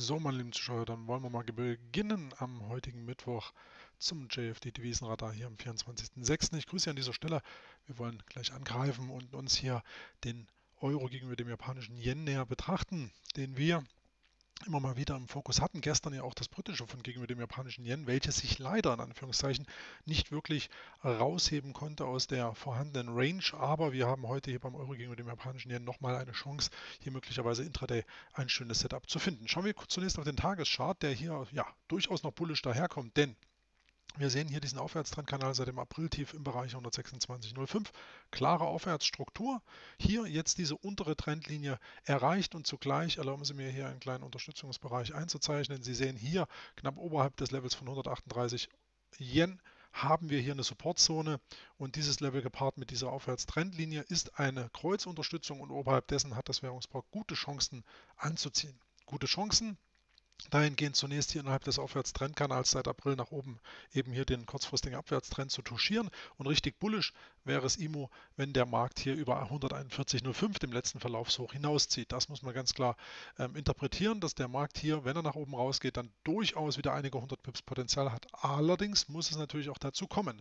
So, meine lieben Zuschauer, dann wollen wir mal beginnen am heutigen Mittwoch zum JFD Devisenradar hier am 24.06. Ich grüße Sie an dieser Stelle. Wir wollen gleich angreifen und uns hier den Euro gegenüber dem japanischen Yen näher betrachten, den wir immer mal wieder im Fokus hatten. Gestern ja auch das britische Pfund gegenüber dem japanischen Yen, welches sich leider in Anführungszeichen nicht wirklich rausheben konnte aus der vorhandenen Range. Aber wir haben heute hier beim Euro gegenüber dem japanischen Yen nochmal eine Chance, hier möglicherweise intraday ein schönes Setup zu finden. Schauen wir zunächst auf den Tageschart, der hier ja durchaus noch bullisch daherkommt, denn wir sehen hier diesen Aufwärtstrendkanal seit dem April-Tief im Bereich 126,05. Klare Aufwärtsstruktur. Hier jetzt diese untere Trendlinie erreicht und zugleich erlauben Sie mir hier einen kleinen Unterstützungsbereich einzuzeichnen. Sie sehen hier knapp oberhalb des Levels von 138 Yen haben wir hier eine Supportzone und dieses Level gepaart mit dieser Aufwärtstrendlinie ist eine Kreuzunterstützung und oberhalb dessen hat das Währungspaar gute Chancen anzuziehen. Gute Chancen, dahingehend zunächst hier innerhalb des Aufwärtstrendkanals seit April nach oben eben hier den kurzfristigen Abwärtstrend zu touchieren. Und richtig bullisch wäre es IMO, wenn der Markt hier über 141,05 dem letzten Verlaufshoch hinauszieht. Das muss man ganz klar ähm, interpretieren, dass der Markt hier, wenn er nach oben rausgeht, dann durchaus wieder einige hundert Pips Potenzial hat. Allerdings muss es natürlich auch dazu kommen.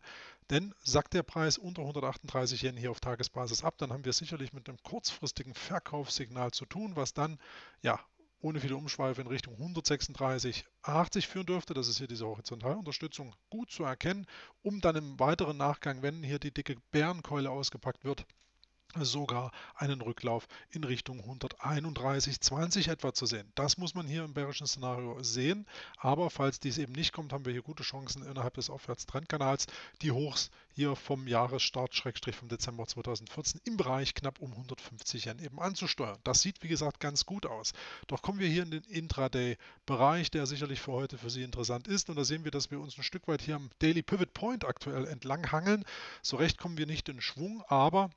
Denn sackt der Preis unter 138 Yen hier auf Tagesbasis ab, dann haben wir sicherlich mit einem kurzfristigen Verkaufssignal zu tun, was dann ja ohne viele Umschweife in Richtung 136,80 führen dürfte. Das ist hier diese Horizontalunterstützung gut zu erkennen, um dann im weiteren Nachgang, wenn hier die dicke Bärenkeule ausgepackt wird, sogar einen Rücklauf in Richtung 131,20 etwa zu sehen. Das muss man hier im bärischen Szenario sehen, aber falls dies eben nicht kommt, haben wir hier gute Chancen innerhalb des Aufwärtstrendkanals, die Hochs hier vom Jahresstart Schrägstrich vom Dezember 2014 im Bereich knapp um 150 Yen eben anzusteuern. Das sieht wie gesagt ganz gut aus. Doch kommen wir hier in den Intraday-Bereich, der sicherlich für heute für Sie interessant ist und da sehen wir, dass wir uns ein Stück weit hier am Daily Pivot Point aktuell entlang hangeln. So recht kommen wir nicht in Schwung, aber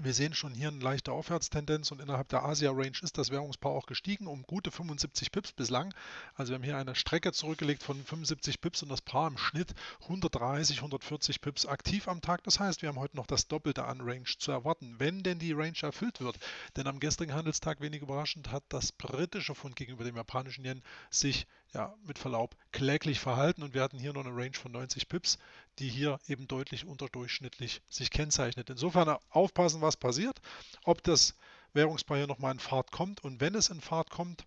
wir sehen schon hier eine leichte Aufwärtstendenz und innerhalb der Asia-Range ist das Währungspaar auch gestiegen um gute 75 Pips bislang. Also wir haben hier eine Strecke zurückgelegt von 75 Pips und das Paar im Schnitt 130, 140 Pips aktiv am Tag. Das heißt, wir haben heute noch das Doppelte an Range zu erwarten, wenn denn die Range erfüllt wird. Denn am gestrigen Handelstag, wenig überraschend, hat das britische Pfund gegenüber dem japanischen Yen sich ja, mit Verlaub kläglich verhalten und wir hatten hier noch eine Range von 90 Pips, die hier eben deutlich unterdurchschnittlich sich kennzeichnet. Insofern aufpassen, was passiert, ob das Währungspaar hier nochmal in Fahrt kommt. Und wenn es in Fahrt kommt,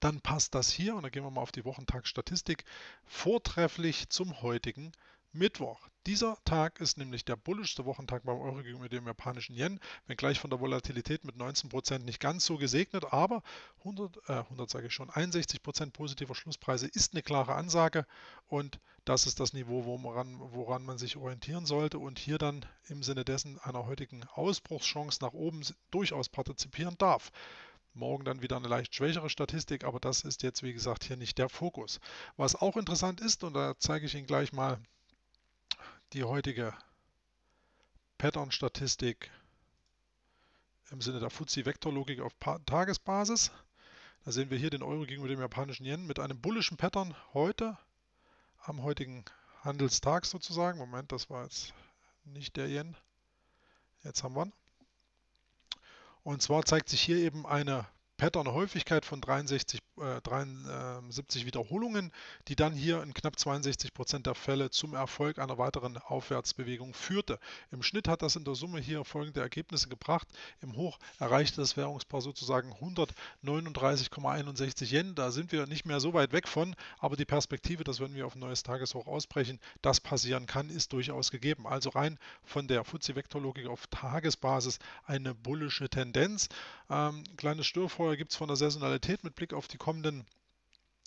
dann passt das hier, und da gehen wir mal auf die Wochentagsstatistik, vortrefflich zum heutigen Mittwoch. Dieser Tag ist nämlich der bullischste Wochentag beim Euro gegenüber dem japanischen Yen, wenngleich von der Volatilität mit 19% nicht ganz so gesegnet, aber 100, äh, 100 sage ich schon, 61% positiver Schlusspreise ist eine klare Ansage und das ist das Niveau, woran, woran man sich orientieren sollte und hier dann im Sinne dessen einer heutigen Ausbruchschance nach oben durchaus partizipieren darf. Morgen dann wieder eine leicht schwächere Statistik, aber das ist jetzt wie gesagt hier nicht der Fokus. Was auch interessant ist, und da zeige ich Ihnen gleich mal die heutige Pattern-Statistik im Sinne der FTSE-Vektorlogik auf Tagesbasis. Da sehen wir hier den Euro gegenüber dem japanischen Yen mit einem bullischen Pattern heute, am heutigen Handelstag sozusagen. Moment, das war jetzt nicht der Yen. Jetzt haben wir ihn. Und zwar zeigt sich hier eben eine Pattern-Häufigkeit von 63, äh, 73 Wiederholungen, die dann hier in knapp 62 Prozent der Fälle zum Erfolg einer weiteren Aufwärtsbewegung führte. Im Schnitt hat das in der Summe hier folgende Ergebnisse gebracht. Im Hoch erreichte das Währungspaar sozusagen 139,61 Yen. Da sind wir nicht mehr so weit weg von, aber die Perspektive, dass wenn wir auf ein neues Tageshoch ausbrechen, das passieren kann, ist durchaus gegeben. Also rein von der FTSE-Vektorlogik auf Tagesbasis eine bullische Tendenz. Ähm, kleines Störfeuer Vorher gibt es von der Saisonalität mit Blick auf die kommenden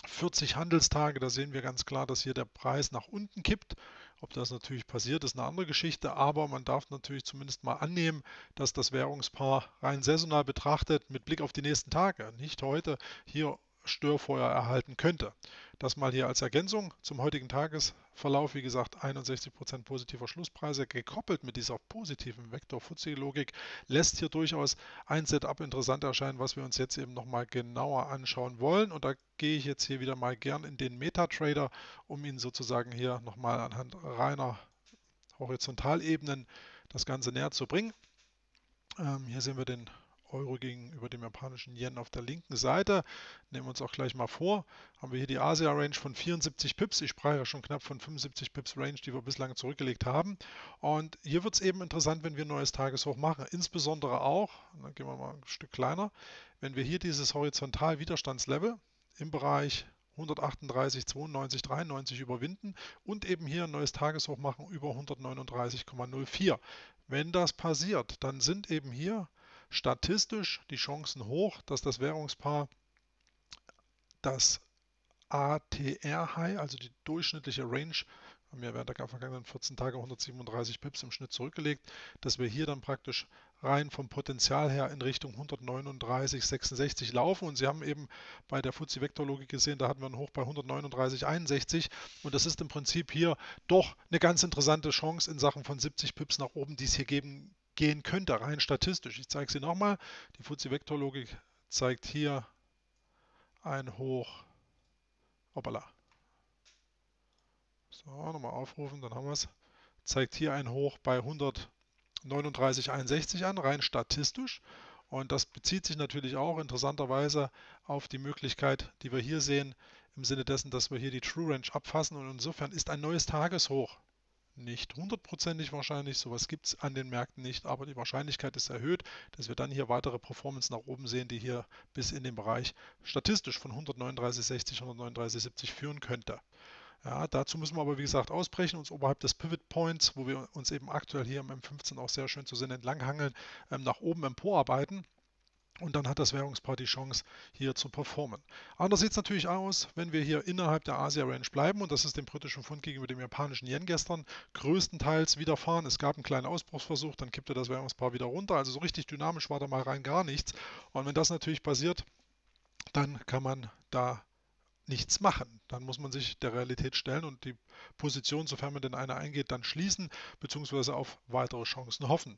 40 Handelstage, da sehen wir ganz klar, dass hier der Preis nach unten kippt. Ob das natürlich passiert, ist eine andere Geschichte, aber man darf natürlich zumindest mal annehmen, dass das Währungspaar rein saisonal betrachtet mit Blick auf die nächsten Tage, nicht heute, hier Störfeuer erhalten könnte. Das mal hier als Ergänzung zum heutigen Tagesverlauf. Wie gesagt, 61% positiver Schlusspreise gekoppelt mit dieser positiven Vektor-Fuzzi-Logik lässt hier durchaus ein Setup interessant erscheinen, was wir uns jetzt eben nochmal genauer anschauen wollen. Und da gehe ich jetzt hier wieder mal gern in den MetaTrader, um Ihnen sozusagen hier nochmal anhand reiner Horizontalebenen das Ganze näher zu bringen. Ähm, hier sehen wir den Euro gegenüber dem japanischen Yen auf der linken Seite. Nehmen wir uns auch gleich mal vor. Haben wir hier die Asia-Range von 74 Pips. Ich sprach ja schon knapp von 75 Pips Range, die wir bislang zurückgelegt haben. Und hier wird es eben interessant, wenn wir ein neues Tageshoch machen. Insbesondere auch, dann gehen wir mal ein Stück kleiner, wenn wir hier dieses Horizontal-Widerstandslevel im Bereich 138, 92, 93 überwinden und eben hier ein neues Tageshoch machen über 139,04. Wenn das passiert, dann sind eben hier statistisch die Chancen hoch, dass das Währungspaar das ATR-High, also die durchschnittliche Range, haben wir während der vergangenen 14 Tage 137 Pips im Schnitt zurückgelegt, dass wir hier dann praktisch rein vom Potenzial her in Richtung 139,66 laufen. Und Sie haben eben bei der FTSE-Vektorlogik gesehen, da hatten wir einen Hoch bei 139,61. Und das ist im Prinzip hier doch eine ganz interessante Chance in Sachen von 70 Pips nach oben, die es hier geben gehen könnte, rein statistisch. Ich zeige sie nochmal. Die FTSE-Vektorlogik zeigt hier ein Hoch. Hoppala. So, nochmal aufrufen, dann haben wir es. Zeigt hier ein Hoch bei 139,61 an, rein statistisch. Und das bezieht sich natürlich auch interessanterweise auf die Möglichkeit, die wir hier sehen, im Sinne dessen, dass wir hier die True Range abfassen. Und insofern ist ein neues Tageshoch nicht hundertprozentig wahrscheinlich, sowas gibt es an den Märkten nicht, aber die Wahrscheinlichkeit ist erhöht, dass wir dann hier weitere Performance nach oben sehen, die hier bis in den Bereich statistisch von 139,60, 139,70 führen könnte. Ja, dazu müssen wir aber wie gesagt ausbrechen, uns oberhalb des Pivot Points, wo wir uns eben aktuell hier im M15 auch sehr schön zu sehen entlanghangeln, ähm, nach oben emporarbeiten. Und dann hat das Währungspaar die Chance, hier zu performen. Anders sieht es natürlich aus, wenn wir hier innerhalb der Asia-Range bleiben. Und das ist dem britischen Pfund gegenüber dem japanischen Yen gestern größtenteils widerfahren. Es gab einen kleinen Ausbruchsversuch, dann kippte das Währungspaar wieder runter. Also so richtig dynamisch war da mal rein gar nichts. Und wenn das natürlich passiert, dann kann man da nichts machen. Dann muss man sich der Realität stellen und die Position, sofern man denn eine eingeht, dann schließen bzw. auf weitere Chancen hoffen.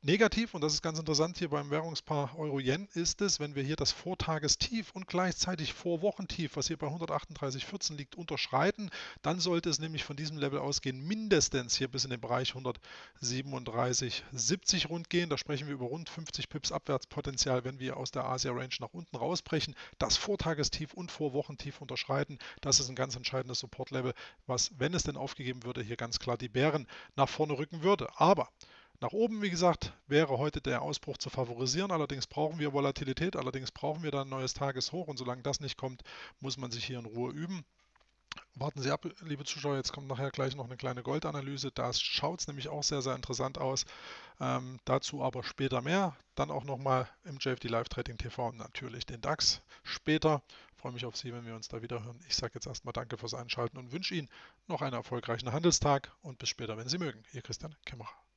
Negativ, und das ist ganz interessant hier beim Währungspaar Euro-Yen, ist es, wenn wir hier das Vortagestief und gleichzeitig Vorwochentief, was hier bei 138,14 liegt, unterschreiten, dann sollte es nämlich von diesem Level ausgehen, mindestens hier bis in den Bereich 137,70 rund gehen. Da sprechen wir über rund 50 Pips Abwärtspotenzial, wenn wir aus der Asia-Range nach unten rausbrechen. Das Vortagestief und Vorwochentief unterschreiten, das ist ein ganz entscheidendes Support-Level, was, wenn es denn aufgegeben würde, hier ganz klar die Bären nach vorne rücken würde. Aber nach oben, wie gesagt, wäre heute der Ausbruch zu favorisieren. Allerdings brauchen wir Volatilität, allerdings brauchen wir dann ein neues Tageshoch. Und solange das nicht kommt, muss man sich hier in Ruhe üben. Warten Sie ab, liebe Zuschauer, jetzt kommt nachher gleich noch eine kleine Goldanalyse. Da schaut es nämlich auch sehr, sehr interessant aus. Ähm, dazu aber später mehr. Dann auch nochmal im JFD Live Trading TV natürlich den DAX später. Freue mich auf Sie, wenn wir uns da wieder hören. Ich sage jetzt erstmal Danke fürs Einschalten und wünsche Ihnen noch einen erfolgreichen Handelstag und bis später, wenn Sie mögen. Ihr Christian Kämmerer.